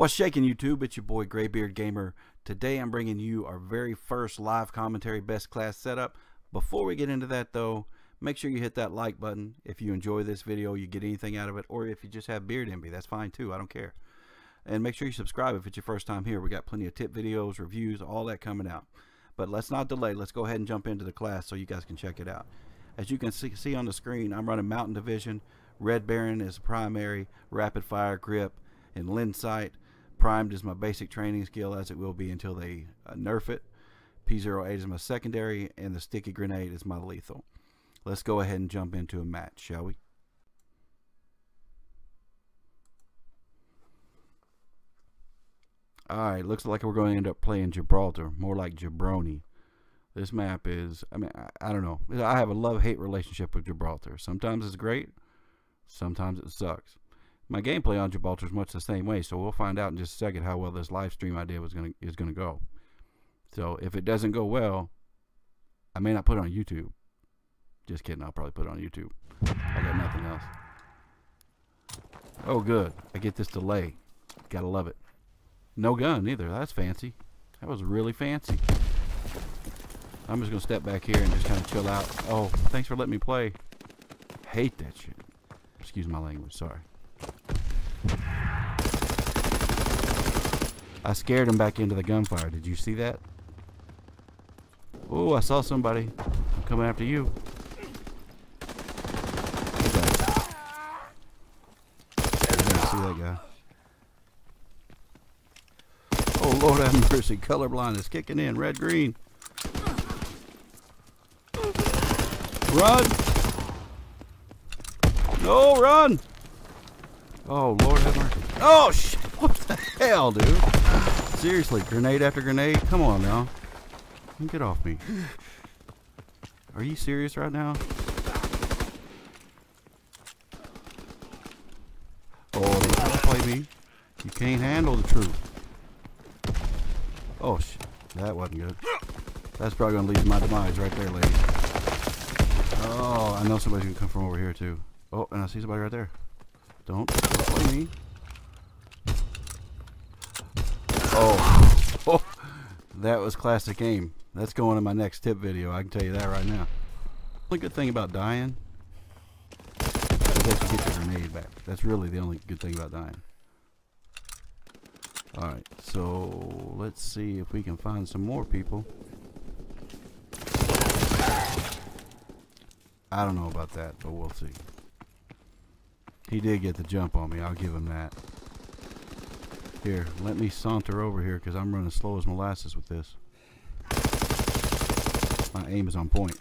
What's shaking YouTube? It's your boy Greybeard Gamer. Today I'm bringing you our very first live commentary best class setup. Before we get into that though, make sure you hit that like button if you enjoy this video, you get anything out of it, or if you just have beard envy, that's fine too, I don't care. And make sure you subscribe if it's your first time here. We got plenty of tip videos, reviews, all that coming out. But let's not delay, let's go ahead and jump into the class so you guys can check it out. As you can see, see on the screen, I'm running Mountain Division. Red Baron is primary, rapid fire grip, and Linsight. Primed is my basic training skill as it will be until they uh, nerf it. P08 is my secondary and the sticky grenade is my lethal. Let's go ahead and jump into a match, shall we? Alright, looks like we're going to end up playing Gibraltar, more like Jabroni. This map is, I mean, I, I don't know. I have a love-hate relationship with Gibraltar. Sometimes it's great, sometimes it sucks my gameplay on Gibraltar is much the same way. So we'll find out in just a second how well this live stream idea was gonna is gonna go. So if it doesn't go well, I may not put it on YouTube. Just kidding. I'll probably put it on YouTube. I got nothing else. Oh, good. I get this delay. Gotta love it. No gun either. That's fancy. That was really fancy. I'm just gonna step back here and just kind of chill out. Oh, thanks for letting me play. Hate that shit. Excuse my language. Sorry. I scared him back into the gunfire. Did you see that? Oh, I saw somebody. I'm coming after you. see that guy. Oh, Lord have mercy. Colorblind is kicking in. Red, green. Run! No, run! Oh, Lord have mercy. Oh, shit. What the hell, dude? Seriously, grenade after grenade? Come on now. Get off me. Are you serious right now? Oh, play me. You can't handle the truth. Oh, shit. That wasn't good. That's probably going to lead to my demise right there, lady. Oh, I know somebody's going to come from over here, too. Oh, and I see somebody right there. Don't, play me. Oh. oh. That was classic aim. That's going in my next tip video. I can tell you that right now. The only good thing about dying is that you get your grenade back. That's really the only good thing about dying. Alright, so let's see if we can find some more people. I don't know about that, but we'll see. He did get the jump on me. I'll give him that. Here, let me saunter over here because I'm running slow as molasses with this. My aim is on point.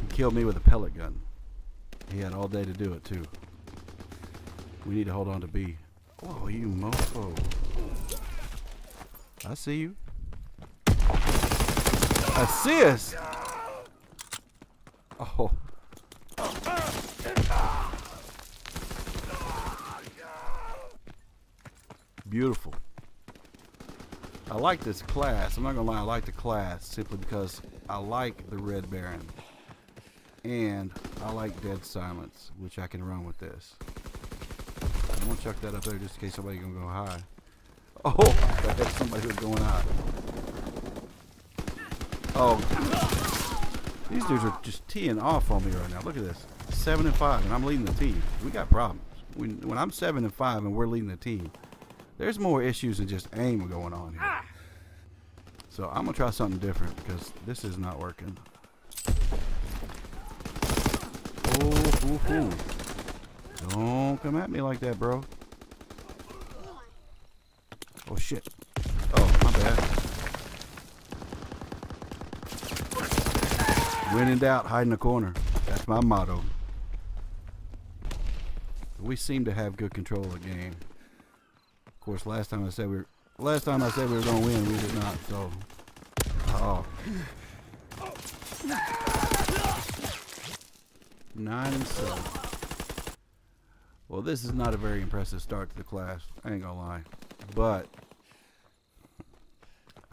He killed me with a pellet gun. He had all day to do it too. We need to hold on to B. Oh, you mofo. I see you. Assist! Oh. Beautiful. I like this class. I'm not gonna lie, I like the class simply because I like the Red Baron. And I like Dead Silence, which I can run with this. I'm gonna chuck that up there just in case somebody gonna go high. Oh, I bet somebody was going high. Oh, these dudes are just teeing off on me right now. Look at this. Seven and five, and I'm leading the team. We got problems. When, when I'm seven and five and we're leading the team, there's more issues than just aim going on here. Ah. So I'm gonna try something different because this is not working. Oh, ooh, ooh. don't come at me like that, bro. Oh shit. When in doubt, hide in the corner. That's my motto. We seem to have good control of the game. Of course, last time I said we were, last time I said we were going to win, we did not. So, oh, nine and seven. Well, this is not a very impressive start to the class. I ain't gonna lie, but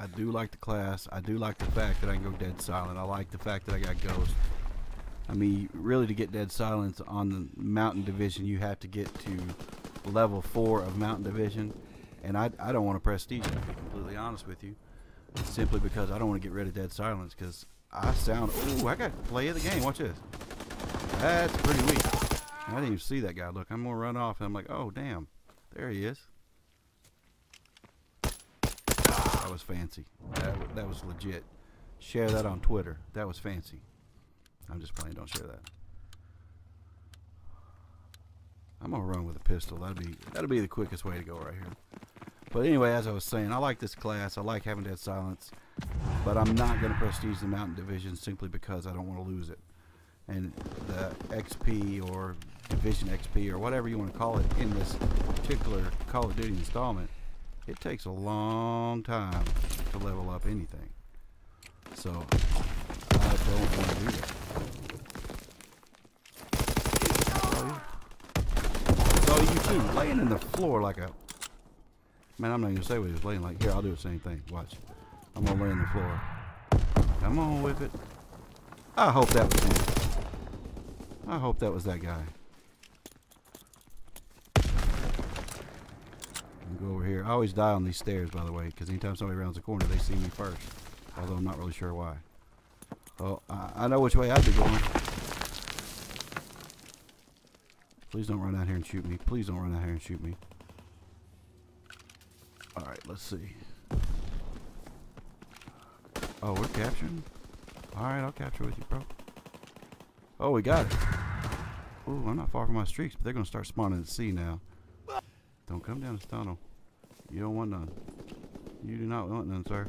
I do like the class. I do like the fact that I can go dead silent. I like the fact that I got ghost. I mean, really, to get dead silence on the Mountain Division, you have to get to level four of Mountain Division, and I I don't want to prestige. To be completely honest with you, simply because I don't want to get rid of dead silence because I sound. Ooh, I got play of the game. Watch this. That's pretty weak. I didn't even see that guy. Look, I'm gonna run off, and I'm like, oh damn, there he is. That was fancy. That was, that was legit. Share that on Twitter. That was fancy. I'm just playing. Don't share that. I'm gonna run with a pistol. That'll be that'll be the quickest way to go right here. But anyway, as I was saying, I like this class. I like having dead silence, but I'm not gonna prestige the mountain division simply because I don't want to lose it. And the XP or division XP or whatever you want to call it in this particular Call of Duty installment, it takes a long time to level up anything. So I don't want to do that. Oh, so oh, you too, laying in the floor like a man. I'm not gonna say what he was laying like. Here, I'll do the same thing. Watch. I'm gonna lay in the floor. Come on with it. I hope that was him. I hope that was that guy. Go over here. I always die on these stairs, by the way, because anytime somebody rounds the corner, they see me first. Although I'm not really sure why. Oh, I, I know which way I'd be going. Please don't run out here and shoot me. Please don't run out here and shoot me. Alright, let's see. Oh, we're capturing? Alright, I'll capture with you, bro. Oh, we got it. Ooh, I'm not far from my streaks, but they're going to start spawning at sea now. Don't come down this tunnel. You don't want none. You do not want none, sir.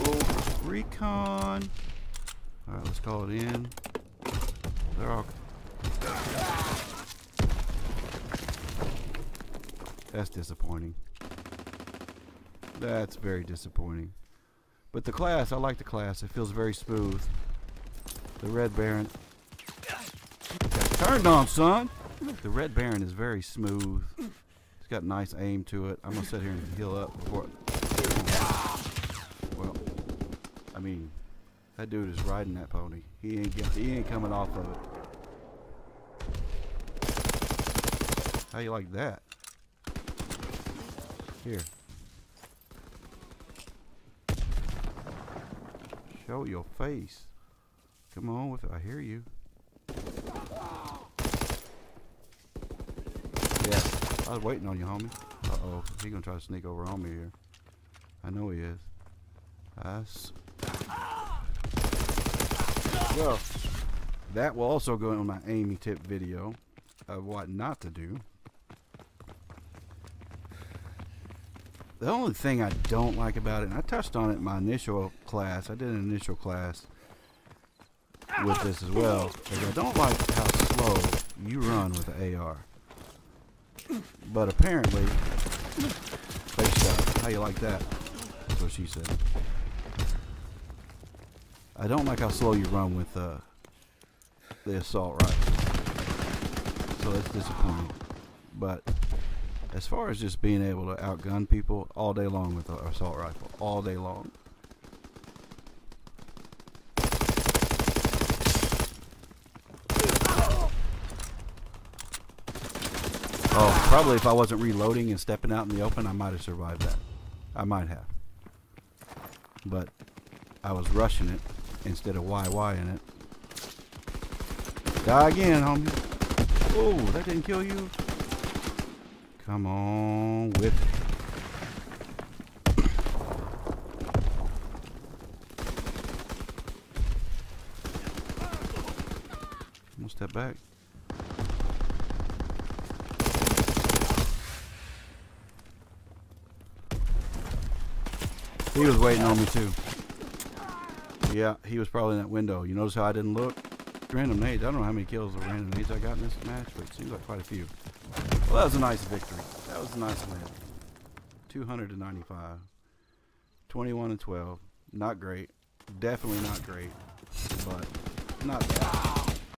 Oh, recon. Alright, let's call it in. They're all... That's disappointing. That's very disappointing. But the class, I like the class. It feels very smooth. The Red Baron. Got turned on, son! The Red Baron is very smooth. It's got nice aim to it. I'm gonna sit here and heal up before. Well, I mean, that dude is riding that pony. He ain't get, he ain't coming off of it. How you like that? Here. Show your face. Come on with it. I hear you. Yeah, I was waiting on you, homie. Uh-oh, he gonna try to sneak over on me here. I know he is. That's... Well, that will also go in my Amy tip video of what not to do. The only thing I don't like about it, and I touched on it in my initial class, I did an initial class with this as well, is I don't like how slow you run with the AR. But apparently, face how you like that? That's what she said. I don't like how slow you run with uh, the assault rifle. So that's disappointing. But as far as just being able to outgun people all day long with an assault rifle, all day long. Oh, probably if I wasn't reloading and stepping out in the open, I might have survived that. I might have. But I was rushing it instead of YY in it. Die again, homie. Oh, that didn't kill you. Come on with it. I'm step back. He was waiting on me too. Yeah, he was probably in that window. You notice how I didn't look? Random nades. I don't know how many kills of random nades I got in this match, but it seems like quite a few. Well, that was a nice victory. That was a nice win. 200 to 95. 21 and 12. Not great. Definitely not great, but not bad.